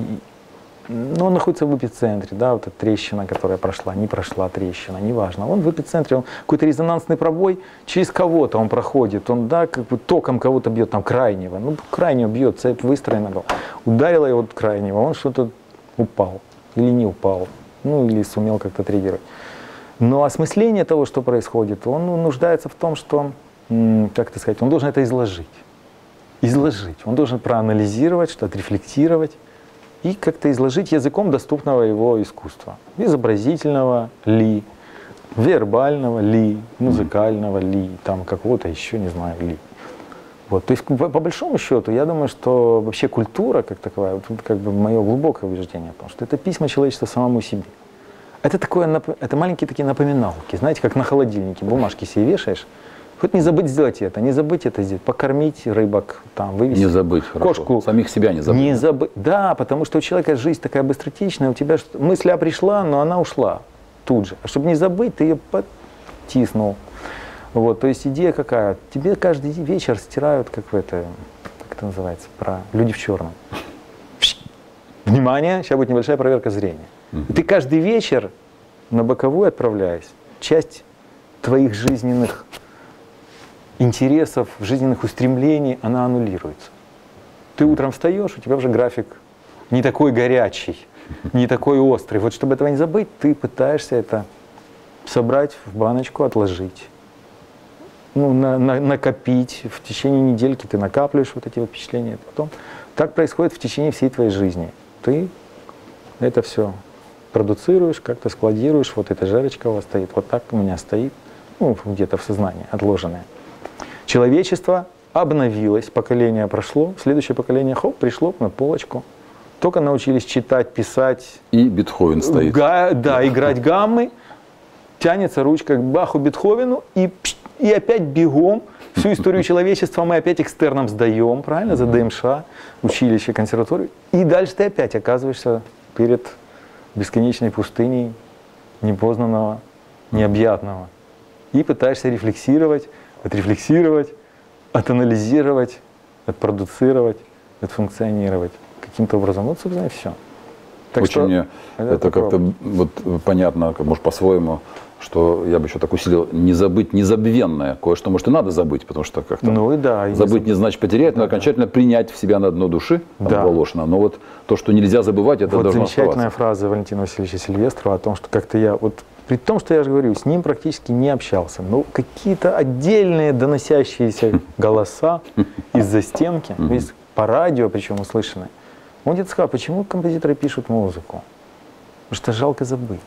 ну, он находится в эпицентре, да, вот эта трещина, которая прошла, не прошла трещина, неважно. Он в эпицентре, он какой-то резонансный пробой, через кого-то он проходит, он, да, как бы током кого-то бьет, там, крайнего, ну, крайнего бьет, цепь выстроена была. Ударила его от крайнего, он что-то упал или не упал, ну, или сумел как-то триггерировать. Но осмысление того, что происходит, он нуждается в том, что, как это сказать, он должен это изложить. Изложить. Он должен проанализировать, что отрефлектировать и как-то изложить языком доступного его искусства. Изобразительного ли, вербального ли, музыкального ли, там какого-то еще, не знаю, ли. Вот, то есть, по, по большому счету, я думаю, что вообще культура как таковая, вот, как бы мое глубокое убеждение, потому что это письма человечества самому себе. Это такое, это маленькие такие напоминалки, знаете, как на холодильнике бумажки себе вешаешь, Хоть не забыть сделать это, не забыть это сделать, покормить рыбок, там, вывести. Не забыть, кошку. Хорошо. Самих себя не забыть. Не забыть. Да, потому что у человека жизнь такая быстротечная, у тебя мысль а пришла, но она ушла тут же. А чтобы не забыть, ты ее потиснул. Вот, то есть идея какая? Тебе каждый вечер стирают, как в это, как это называется, про люди в черном. Внимание, сейчас будет небольшая проверка зрения. И ты каждый вечер на боковую отправляясь, часть твоих жизненных интересов, жизненных устремлений, она аннулируется. Ты утром встаешь, у тебя уже график не такой горячий, не такой острый. Вот чтобы этого не забыть, ты пытаешься это собрать в баночку, отложить. Ну, на, на, накопить. В течение недельки ты накапливаешь вот эти впечатления. Потом так происходит в течение всей твоей жизни. Ты это все продуцируешь, как-то складируешь. Вот эта жарочка у вас стоит, вот так у меня стоит, ну, где-то в сознании, отложенная. Человечество обновилось, поколение прошло, следующее поколение, хоп, пришло на полочку. Только научились читать, писать. И Бетховен стоит. Га, да, играть гаммы. Тянется ручка к Баху, Бетховену, и, и опять бегом всю историю человечества мы опять экстерном сдаем, правильно, за ДМШ, училище, консерваторию. И дальше ты опять оказываешься перед бесконечной пустыней непознанного, необъятного. И пытаешься рефлексировать, отрефлексировать, отанализировать, отпродуцировать, отфункционировать каким-то образом. Вот, собственно, и все. Так Очень что, мне это, это как-то вот понятно, может, по-своему, что я бы еще так усилил, не забыть незабвенное. Кое-что, может, и надо забыть, потому что как-то ну, и да, забыть не, забыть не значит потерять, но да, окончательно да. принять в себя на дно души, да. Волошина. Но вот то, что нельзя забывать, это вот должно замечательная оставаться. фраза Валентина Васильевича Сильвестрова о том, что как-то я вот при том, что я же говорю, с ним практически не общался. Но какие-то отдельные доносящиеся голоса из-за стенки, по радио причем услышанные. Он где-то сказал, почему композиторы пишут музыку? Потому что жалко забыть.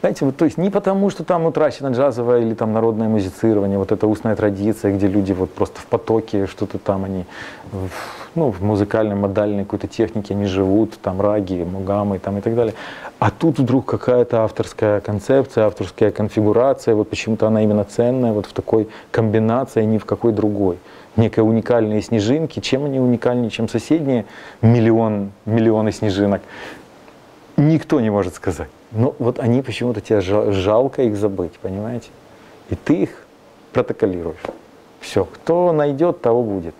Знаете, вот, то есть не потому, что там утрачено джазовое или там народное музицирование, вот эта устная традиция, где люди вот просто в потоке что-то там они, ну, в музыкальной, модальной какой-то технике они живут, там раги, мугамы там и так далее. А тут вдруг какая-то авторская концепция, авторская конфигурация, вот почему-то она именно ценная вот в такой комбинации, а не в какой другой. Некие уникальные снежинки, чем они уникальнее, чем соседние миллион, миллионы снежинок никто не может сказать. Но вот они почему-то тебе жал- жалко их забыть, понимаете? И ты их протоколируешь. Все, кто найдет, того будет.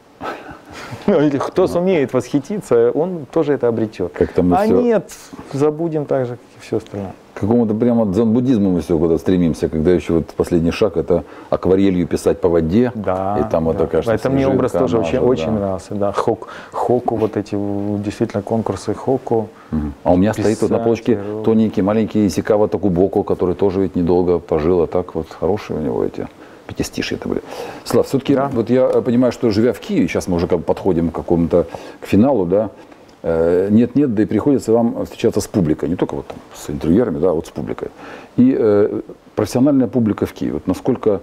Ну, или кто сумеет восхититься, он тоже это обретет. Как-то мы а всё- нет, забудем так же, как и все остальное. К какому-то прямо дзен-буддизму мы все куда стремимся, когда еще вот последний шаг это акварелью писать по воде. Да. И там вот да. такая, что Это мне образ тоже очень, же, очень да. нравился. Да, хок, хоку, вот эти действительно конкурсы хоку. Мгм. А у меня стоит вот на Писать, полочке тоненький, маленький Исикава Такубоко, который тоже ведь недолго пожил, а так вот хорошие у него эти пятистишие это были. Слав, все-таки Да. вот я э, понимаю, что живя в Киеве, сейчас мы уже как бы подходим к какому-то к финалу, да, э, нет-нет, да и приходится вам встречаться с публикой, не только вот там с интервьюерами, да, а вот с публикой. И э, профессиональная публика в Киеве, вот насколько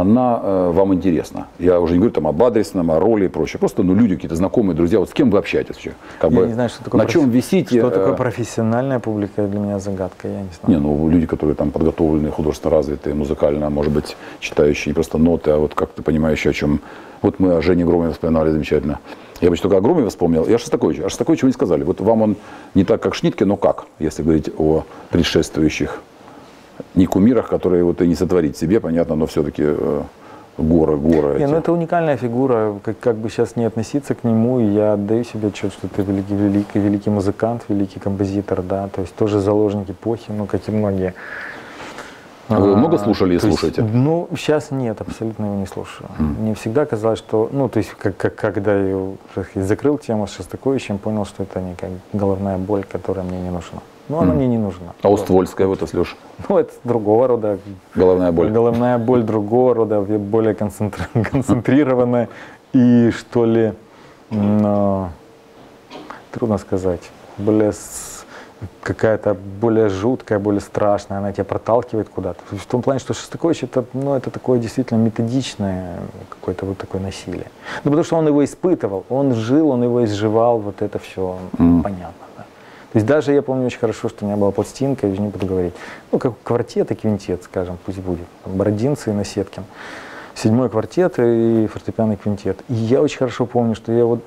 она э, вам интересна? Я уже не говорю там об адресном, о роли и прочее. Просто ну, люди какие-то знакомые, друзья. Вот с кем вы общаетесь вообще? Как Я бы, не знаю, что такое, на чем профи- висите? что такое э, профессиональная публика, для меня загадка, я не знаю. Не, ну люди, которые там подготовленные, художественно развитые, музыкально, может быть, читающие не просто ноты, а вот как ты понимаешь, о чем. Вот мы о Жене Громове вспоминали замечательно. Я бы только о Громове вспомнил. Я Шостакович. О Шостаковиче вы не сказали. Вот вам он не так, как Шнитке, но как, если говорить о предшествующих не кумирах, которые вот и не сотворить себе, понятно, но все-таки э, горы, горы. Не, эти. ну это уникальная фигура, как, как бы сейчас не относиться к нему, и я отдаю себе отчет, что ты великий, великий, великий музыкант, великий композитор, да, то есть тоже заложник эпохи, ну, как и многие. Вы А, много слушали и есть, слушаете? ну, сейчас нет, абсолютно его не слушаю. Мне всегда казалось, что, ну, то есть, как, как- когда я закрыл тему с Шостаковичем, понял, что это не как головная боль, которая мне не нужна. Ну, она мне не нужна. А Уствольская, вот если уж Ну, это другого рода головная боль. Головная боль другого рода, более концентр- концентрированная и что ли, м, а, трудно сказать, более какая-то более жуткая, более страшная, она тебя проталкивает куда-то. В том плане, что Шостакович это, ну, это такое действительно методичное какое-то вот такое насилие. Ну, потому что он его испытывал, он жил, он его изживал, вот это все Мгм. понятно. То есть даже я помню очень хорошо, что у меня была пластинка, я не буду говорить, ну, как квартет и квинтет, скажем, пусть будет, там, Бородинцы и Насеткин. Седьмой квартет и фортепианный квинтет. И я очень хорошо помню, что я вот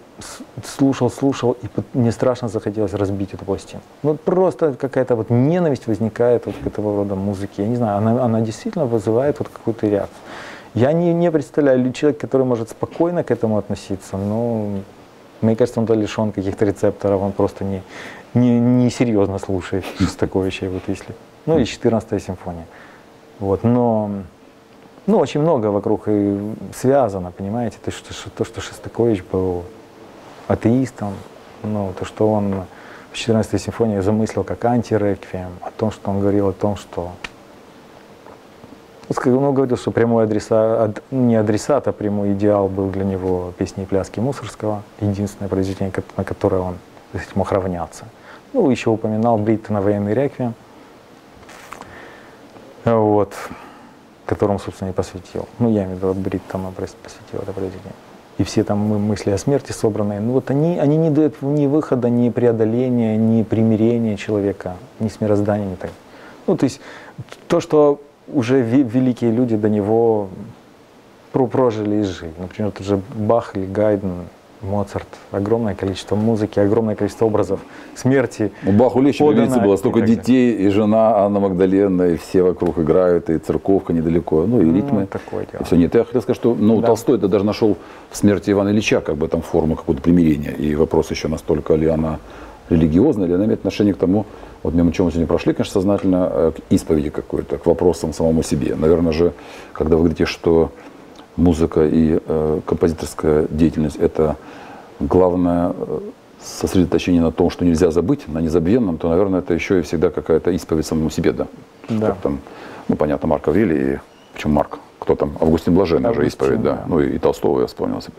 слушал, слушал, и мне страшно захотелось разбить эту пластину. Ну, просто какая-то вот ненависть возникает вот к этого рода музыке. Я не знаю, она, она действительно вызывает вот какую-то реакцию. Я не, не представляю человек, который может спокойно к этому относиться, но мне кажется, он то лишен каких-то рецепторов, он просто не, не, не серьезно слушает Шостаковича, вот если. Ну и 14 симфония. Вот, но ну, очень много вокруг и связано, понимаете, то, что, то, что Шостакович был атеистом, ну, то, что он в 14 симфонии замыслил как антиреквием, о том, что он говорил о том, что он говорил, что прямой адреса, ад- не адресат, а прямой идеал был для него песни и пляски Мусорского, единственное произведение, на которое он сказать, мог равняться. Ну, еще упоминал Бриттона военный реквием, вот, которому, собственно, и посвятил. Ну, я имею в виду, Бриттона посвятил это произведение. И все там мы- мысли о смерти собранные, ну вот они, они не дают ни выхода, ни преодоления, ни примирения человека, ни с мирозданием. ни так. Ну, то есть то, что уже великие люди до него про- прожили и жили. Например, тот же Бах или Гайден, Моцарт. Огромное количество музыки, огромное количество образов смерти. У Баху влюбиться было, столько детей, и жена Анна Магдалена, и все вокруг играют, и церковка недалеко, ну и Ну, ритмы. такое дело. И все. Нет, я хотел сказать, что ну, Да. Толстой это даже нашел в смерти Ивана Ильича как бы там форму какого-то примирения. И вопрос еще настолько ли она религиозная, или она имеет отношение к тому, вот мимо чего мы сегодня прошли, конечно, сознательно, э, к исповеди какой-то, к вопросам самому себе. Наверное же, когда вы говорите, что музыка и э, композиторская деятельность – это главное э, сосредоточение на том, что нельзя забыть, на незабвенном, то, наверное, это еще и всегда какая-то исповедь самому себе, да? Да. Как там, ну, понятно, Марк Аврелий, и почему Марк? Кто там? Августин Блаженный же Августин, исповедь, да. да. Ну, и, и Толстого я вспомнил себе.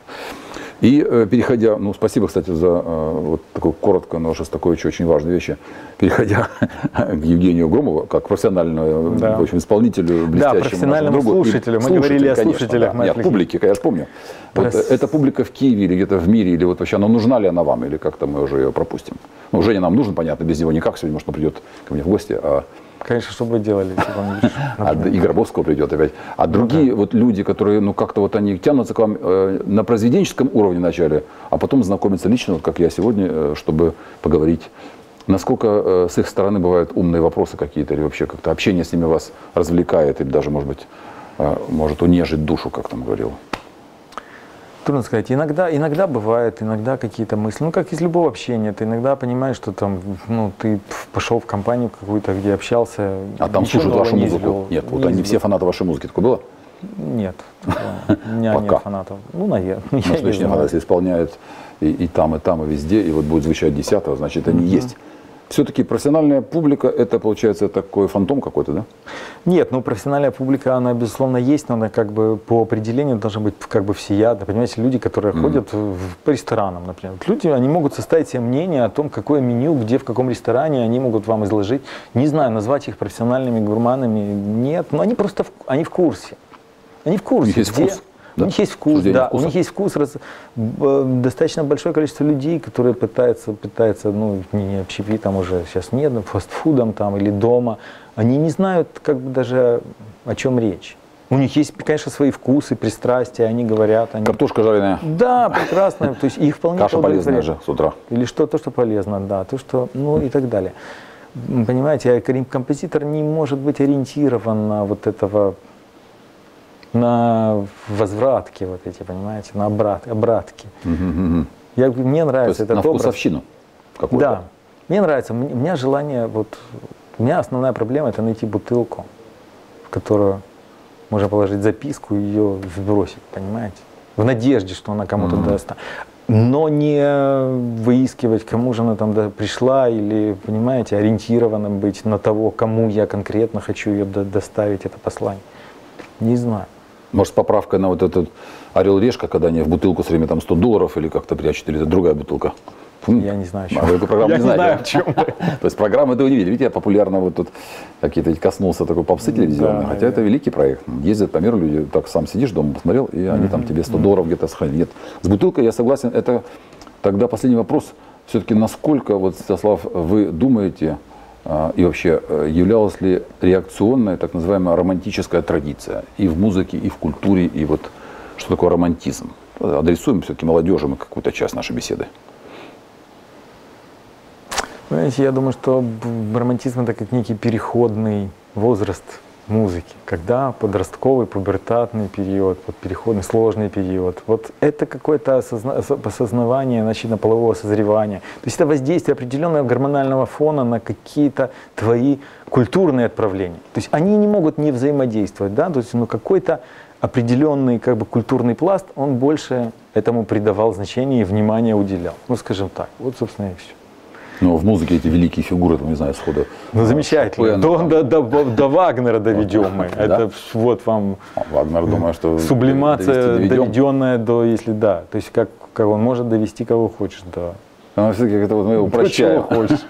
И э, переходя, ну, спасибо, кстати, за э, вот такую коротко, но Шостаковичу очень важные вещи. Переходя к Евгению Громову, как профессиональному Да. в общем, исполнителю, блестящему профессиональному нашему другу. Слушателю. Мы говорили о конечно, слушателях, да. мы Нет, отвлеклись. публике, конечно, помню. Вот, э, эта публика в Киеве или где-то в мире, или вот вообще она нужна ли она вам, или как-то мы уже ее пропустим? Ну, Женя нам нужен, понятно, без него никак. Сегодня, может, он придет ко мне в гости, а Конечно, что бы делали, если лишь, а и Гробовского придет опять. А другие вот люди, которые, ну, как-то вот они тянутся к вам э, на произведенческом уровне вначале, а потом знакомятся лично, вот как я сегодня, э, чтобы поговорить Насколько э, с их стороны бывают умные вопросы какие-то, или вообще как-то общение с ними вас развлекает, или даже, может быть, э, может унежить душу, как там говорил? Трудно сказать. Иногда, иногда бывает, иногда какие-то мысли. Ну, как из любого общения. Ты иногда понимаешь, что там, ну, ты пошел в компанию какую-то, где общался. А там слушают вашу не музыку? извел. Нет, вот Не они извел. все фанаты вашей музыки. Такое было? Нет. У меня Пока. нет фанатов. Ну, наверное. Ну, не знаю. если исполняют и, и там, и там, и везде, и вот будет звучать десятого, значит, они есть. Все-таки профессиональная публика, это, получается, такой фантом какой-то, да? Нет, ну профессиональная публика, она безусловно есть, но она как бы по определению должна быть как бы всеядна. Понимаете, люди, которые ходят в, по ресторанам, например. Люди, они могут составить себе мнение о том, какое меню, где, в каком ресторане, они могут вам изложить. Не знаю, назвать их профессиональными гурманами, нет, но они просто, в, они в курсе. Они в курсе. есть где- вкус, У да? них есть вкус, Суждение да. вкуса. У них есть вкус. раз- достаточно большое количество людей, которые пытаются, пытаются, ну, не общепитом уже сейчас нет, ну, фастфудом там или дома. Они не знают как бы даже о чем речь. У них есть, конечно, свои вкусы, пристрастия, они говорят. Они... Картошка жареная, Да, прекрасно. То есть их вполне каша полезная же с утра. Или что, то, что полезно, да, то, что, ну и так далее. Понимаете, ком- композитор не может быть ориентирован на вот этого, на возвратки вот эти, понимаете, на обрат, обратки. Мгм, мгм. Я, мне То нравится есть на этот образ. вкусовщину какую-то. Да, мне нравится. У меня желание, вот, у меня основная проблема это найти бутылку, в которую можно положить записку и ее сбросить, понимаете? В надежде, что она кому-то Мгм. даст. Но не выискивать, кому же она там да, пришла, или, понимаете, ориентированным быть на того, кому я конкретно хочу ее до- доставить, это послание. Не знаю. Может, с поправкой на вот этот орел решка, когда они в бутылку все время там 100 долларов или как-то прячут, или это другая бутылка? Я не знаю, о А чем. вы эту программу Я не не знаю, о чем. То есть программы этого не видели. Видите, я популярно вот тут какие-то коснулся такой попсы телевизионные. Да, Хотя да. это великий проект. Ездят по миру люди, так сам сидишь дома, посмотрел, и они там тебе 100 долларов где-то сохранили. Нет. С бутылкой я согласен. Это тогда последний вопрос. Все-таки насколько, вот, Святослав, вы думаете, а, и вообще, э, являлась ли реакционная, так называемая романтическая традиция и в музыке, и в культуре, и вот что такое романтизм? Адресуем все-таки молодежи мы какую-то часть нашей беседы. Понимаете, я думаю, что романтизм это как некий переходный возраст музыки, когда подростковый, пубертатный период, вот переходный, сложный период. Вот это какое-то осозна- ос- осознавание начально-полового созревания. То есть это воздействие определенного гормонального фона на какие-то твои культурные отправления. То есть они не могут не взаимодействовать, да, то есть ну, какой-то определенный как бы культурный пласт, он больше этому придавал значение и внимание уделял. Ну, скажем так. Вот, собственно, и все. Но в музыке эти великие фигуры, там, не знаю, сходу. Ну, замечательно. Шопен, До, там. до, до, до Вагнера доведем мы. Это вот вам А, Вагнер, думаю, что сублимация, довести доведем. доведенная до, если да. То есть как, как он может довести кого хочешь, да. Но все-таки это вот мы его упрощаем. Чего хочешь.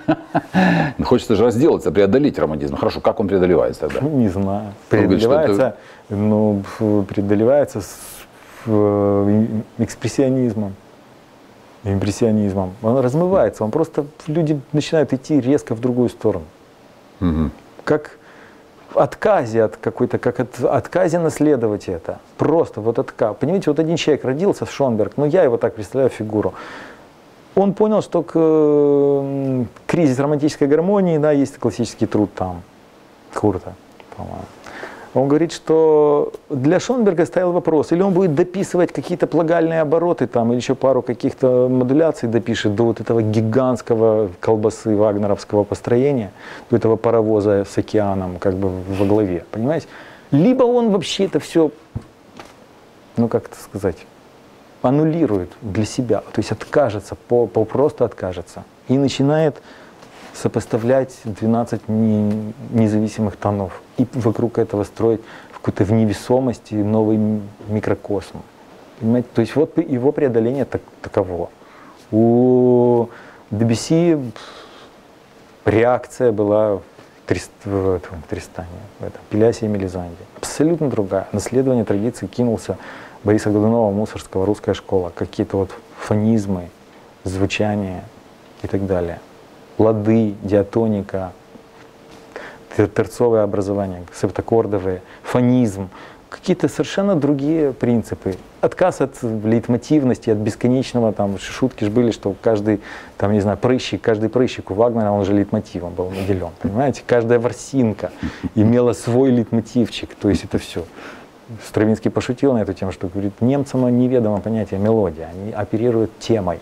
Ну, Хочется же разделаться, преодолеть романтизм. Хорошо, как он преодолевается тогда? Не знаю. Преодолевается, ну, преодолевается с э, экспрессионизмом. Импрессионизмом. Он размывается, он просто, люди начинают идти резко в другую сторону. Мгм. как в отказе от какой-то, как от отказе наследовать это. Просто вот отказ. Понимаете, вот один человек родился, Шонберг, ну я его так представляю фигуру. Он понял, что к, кризис романтической гармонии, да, есть классический труд там, Курта, по-моему. Он говорит, что для Шонберга стоял вопрос, или он будет дописывать какие-то плагальные обороты там, или еще пару каких-то модуляций допишет до вот этого гигантского колбасы вагнеровского построения, до этого паровоза с океаном как бы во главе, понимаете? Либо он вообще это все, ну как это сказать, аннулирует для себя, то есть откажется, по, по- просто откажется и начинает сопоставлять 12 не- независимых тонов и вокруг этого строить в какой-то в невесомости новый микрокосм. Понимаете? То есть вот его преодоление так, таково. У Дебюсси реакция была в, этом, Тристане, в этом, Пелясе и Мелизанде. Абсолютно другая. Наследование традиции кинулся Бориса Годунова, Мусорского, русская школа. Какие-то вот фонизмы, звучания и так далее. Лады, диатоника, тер- терцовое образование, септаккордовые, фонизм, какие-то совершенно другие принципы. Отказ от лейтмотивности, от бесконечного, там шутки же были, что каждый, там, не знаю, прыщик, каждый прыщик у Вагнера, он же лейтмотивом был наделен, понимаете? Каждая ворсинка имела свой лейтмотивчик, то есть это все. Стравинский пошутил на эту тему, что говорит, немцам неведомо понятие мелодия, они оперируют темой.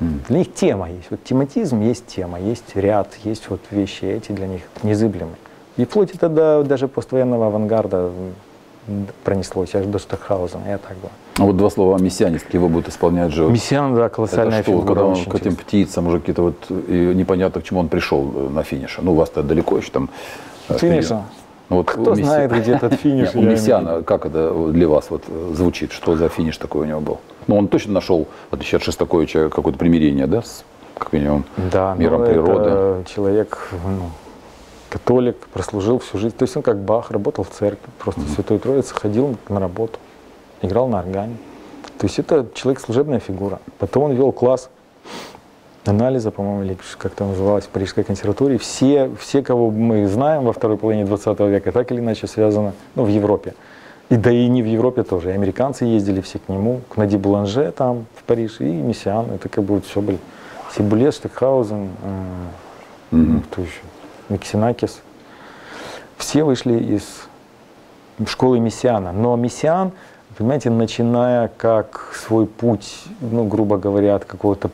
Для них тема есть. Вот тематизм есть тема, есть ряд, есть вот вещи эти для них незыблемые. И вплоть это до даже поствоенного авангарда пронеслось аж до Стокхаузена, я так было. А вот два слова о мессиане, его будут исполнять же. Мессиан, да, колоссальная это что, фигура. когда он к этим птицам уже какие-то вот и непонятно к чему он пришел э, на финише. Ну, у вас-то далеко еще там. э, Финиша? Ну, вот Кто у Месси- знает, где этот финиш, Нет, У Мессиана, как это для вас вот звучит? Что за финиш такой у него был? Ну, он точно нашел, в отличие от Шестаковича, какое-то примирение, да, с, как минимум, Да, миром ну, природы. это человек, ну, католик, прослужил всю жизнь. То есть он как Бах, работал в церкви, просто в Святой Троице ходил на работу, играл на органе. То есть это человек служебная фигура. Потом он вел класс анализа, по-моему, или как это называлось в Парижской консерватории. Все, все, кого мы знаем во второй половине 20 века, так или иначе связано, ну, в Европе. И да и не в Европе тоже. И американцы ездили все к нему, к Нади Буланже там, в Париж, и Мессиан. Это как бы вот все были. И Булез, Штокхаузен, э, ну, кто еще? И Ксенакис. Все вышли из школы Мессиана. Но Мессиан, понимаете, начиная как свой путь, ну, грубо говоря, от какого-то,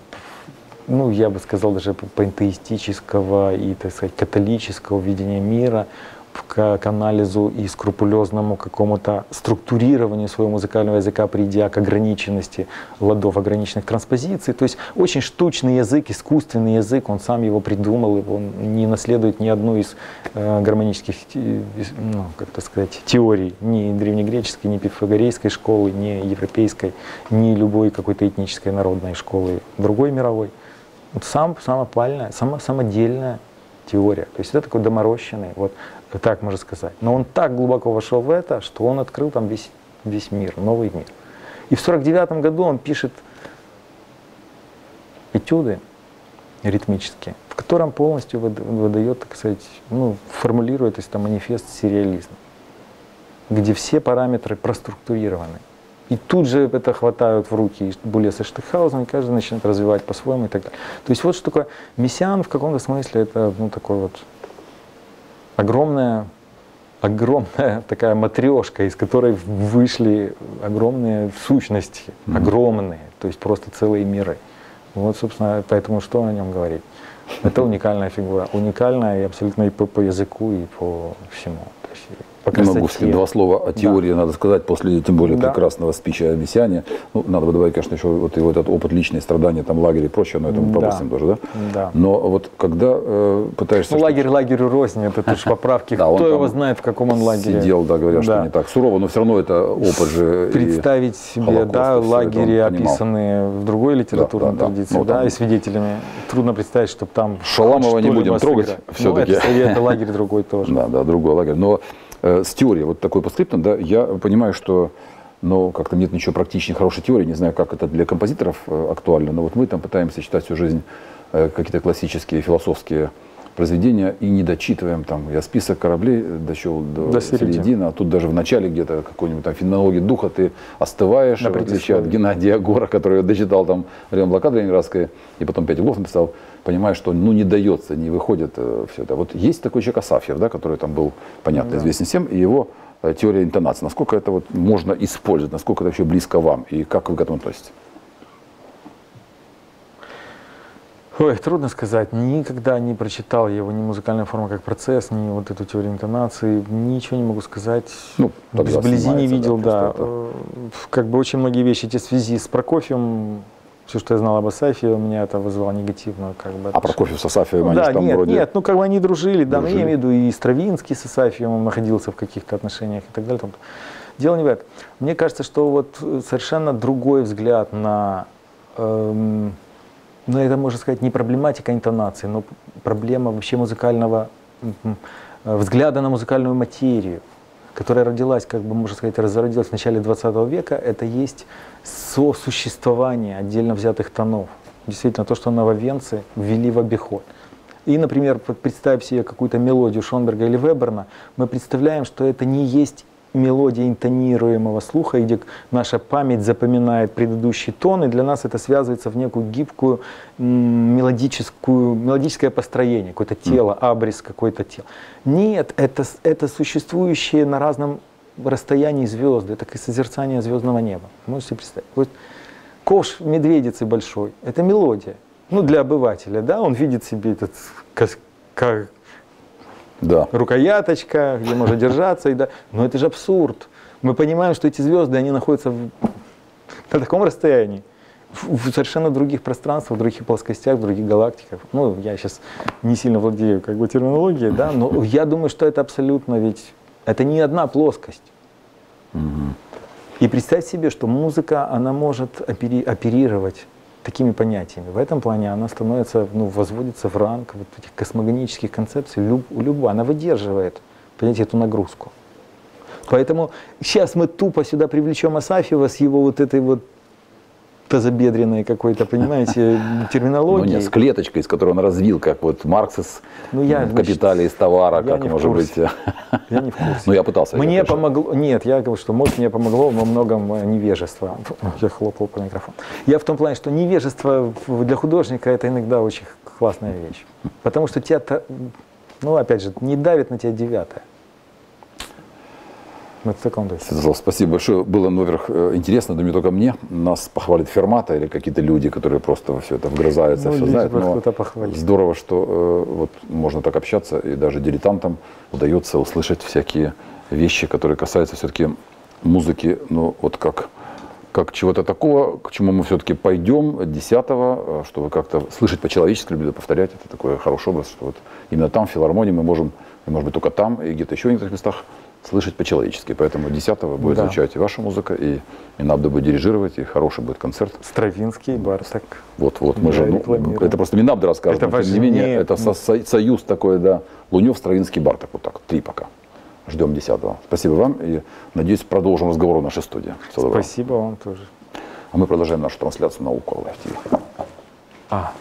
ну, я бы сказал, даже пантеистического и, так сказать, католического видения мира, к, к анализу и скрупулезному какому-то структурированию своего музыкального языка, придя к ограниченности ладов, ограниченных транспозиций. То есть очень штучный язык, искусственный язык, он сам его придумал, и он не наследует ни одну из э, гармонических, из- ну, как это сказать, теорий, ни древнегреческой, ни пифагорейской школы, ни европейской, ни любой какой-то этнической народной школы другой мировой. Вот сам, самопальная, само, самодельная теория. То есть это такой доморощенный, вот так можно сказать. Но он так глубоко вошел в это, что он открыл там весь, весь мир, новый мир. И в 49 году он пишет этюды ритмические, в котором полностью выда- выдает, так сказать, ну, формулирует, то есть там манифест сюрреализма, где все параметры проструктурированы. И тут же это хватают в руки и Булес и Штыхаузен, и каждый начинает развивать по-своему и так далее. То есть вот что такое мессиан в каком-то смысле это ну, такой вот огромная, огромная такая матрешка, из которой вышли огромные сущности, огромные, то есть просто целые миры. Вот, собственно, поэтому что о нем говорить? Это уникальная фигура, уникальная и абсолютно и по, по языку, и по всему. То есть и по Не могу сказать два слова о теории, надо сказать, после тем более Да. прекрасного спича о Мессиане. Ну, надо бы добавить, конечно, еще вот его этот опыт личные страдания, там лагерь и прочее, но это мы Да. пропустим тоже, да? Да. Но вот когда э, пытаешься... Ну, лагерь лагерю рознь, это уж поправки. Да, Кто его знает, в каком он лагере. Сидел, да, говорят, что Да. не так сурово, но все равно это опыт же. Представить себе, да, это понимал. описанные в другой литературной Да, да, да. традиции, Ну, да, и свидетелями. Трудно представить, чтобы там Шаламова не будем трогать. Ну, это, скорее, это лагерь другой тоже. Да, да, другой лагерь. Но с теорией, вот такой постскриптум, да, я понимаю, что ну, как-то нет ничего практичнее хорошей теории, не знаю, как это для композиторов э, актуально, но вот мы там пытаемся читать всю жизнь э, какие-то классические философские произведения и не дочитываем там. Я список кораблей дочел до, До середины. середины, а тут даже в начале где-то какой-нибудь там феноменологии духа ты остываешь, На в отличие от. Геннадия Гора, который дочитал там время блокады ленинградской, и потом пять углов написал, понимаешь, что ну не дается, не выходит все это. Вот есть такой человек Асафьев, да, который там был, понятно, известен всем, и его э, теория интонации. Насколько это вот можно использовать, насколько это вообще близко вам, и как вы к этому относитесь? Ой, трудно сказать. Никогда не прочитал его ни музыкальная форма как процесс, ни вот эту теорию интонации. Ничего не могу сказать. Ну, Вблизи не видел, да. просто это- Э, Как бы очень многие вещи в связи с Прокофьем, все, что я знал об Асафье, у меня это вызвало негативную как бы А отношение. Прокофьев с Асафьевым, Ну они да, там нет, вроде... нет, ну как бы они дружили, да, но я Дружили. имею в виду и Стравинский с Исафьевым находился в каких-то отношениях и так далее. Там. Дело не в этом. Мне кажется, что вот э, совершенно другой взгляд на, эм, ну это можно сказать не проблематика интонации, но проблема вообще музыкального э, взгляда на музыкальную материю, которая родилась, как бы можно сказать, разродилась в начале 20 века, это есть сосуществование отдельно взятых тонов. Действительно, то, что нововенцы ввели в обиход. И, например, вот представь себе какую-то мелодию Шонберга или Веберна, мы представляем, что это не есть мелодия интонируемого слуха, где наша память запоминает предыдущий тон, и для нас это связывается в некую гибкую мелодическую, мелодическое построение, какое-то тело, абрис какой-то тело. Нет, это, это существующие на разном расстоянии звезды, это как созерцание звездного неба. Можете себе представить? Вот ковш медведицы большой, это мелодия. Ну, для обывателя, да, он видит себе этот как да. рукояточка, где можно держаться. И да. Но это же абсурд. Мы понимаем, что эти звезды, они находятся в, на таком расстоянии, в, в совершенно других пространствах, в других плоскостях, в других галактиках. Ну, я сейчас не сильно владею как бы терминологией, да, но я думаю, что это абсолютно ведь, это не одна плоскость. Угу. И представь себе, что музыка, она может опери, оперировать такими понятиями. В этом плане она становится, ну, возводится в ранг вот этих космогонических концепций. Люб, любая, она выдерживает, понимаете, эту нагрузку. Поэтому сейчас мы тупо сюда привлечем Асафьева с его вот этой вот тазобедренной какой-то, понимаете, терминологией. Ну нет, с клеточкой, из которой он развил, как вот Маркс из ну, я, в «Капитале» из товара, как может быть. Я не в курсе. Ну я пытался. Мне помогло, нет, я говорю, что может мне помогло во многом э, невежество. Я хлопал по микрофону. Я в том плане, что невежество для художника это иногда очень классная вещь. Потому что тебя, ну опять же, не давит на тебя девятое. Духе. Святослав, спасибо большое. Было, наверх, э, интересно, да не только мне. Нас похвалит Фермата или какие-то люди, которые просто во все это вгрызаются, ну, все знают. Но здорово, что э, вот можно так общаться, и даже дилетантам удается услышать всякие вещи, которые касаются все-таки музыки, ну вот как, как чего-то такого, к чему мы все-таки пойдем, десятого, э, чтобы как-то слышать по-человечески, люблю повторять, это такой хороший образ, что вот именно там, в филармонии, мы можем, может быть только там, и где-то еще в некоторых местах слышать по-человечески. Поэтому 10 будет да. звучать и ваша музыка, и, и надо будет дирижировать, и хороший будет концерт. Стравинский, Барсак. Вот, вот, мы же, ну, это просто Минабда расскажет, это но, тем не менее, это со, союз такой, да, Лунев, Стравинский, Бартак, вот так, три пока. Ждем 10 -го. Спасибо вам, и надеюсь, продолжим разговор в нашей студии. Всего Спасибо вам тоже. А мы продолжаем нашу трансляцию на Укол. А.